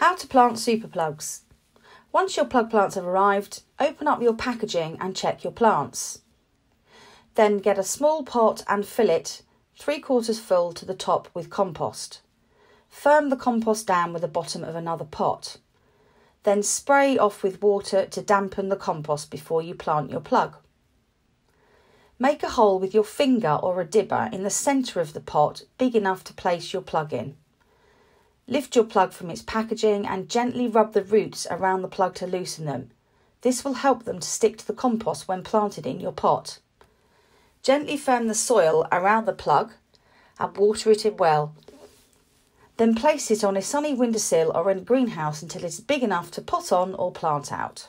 How to plant super plugs. Once your plug plants have arrived, open up your packaging and check your plants. Then get a small pot and fill it three quarters full to the top with compost. Firm the compost down with the bottom of another pot. Then spray off with water to dampen the compost before you plant your plug. Make a hole with your finger or a dibber in the centre of the pot big enough to place your plug in. Lift your plug from its packaging and gently rub the roots around the plug to loosen them. This will help them to stick to the compost when planted in your pot. Gently firm the soil around the plug and water it in well. Then place it on a sunny windowsill or in a greenhouse until it is big enough to pot on or plant out.